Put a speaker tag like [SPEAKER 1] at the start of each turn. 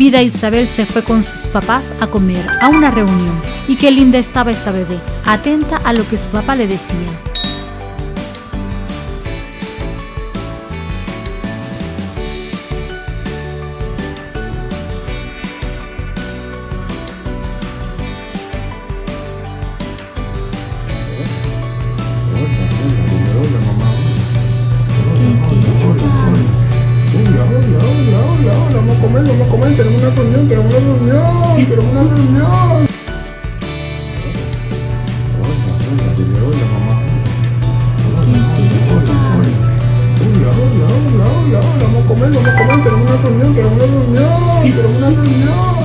[SPEAKER 1] Vida Isabel se fue con sus papás a comer a una reunión y qué linda estaba esta bebé, atenta a lo que su papá le decía.
[SPEAKER 2] Hola, hola, hola, vamos a comer, vamos a comer, tenemos una reunión, tenemos una reunión, tenemos una reunión. Hola, hola, hola. Hola, vamos a comer, vamos a comer, tenemos una reunión, tenemos una reunión.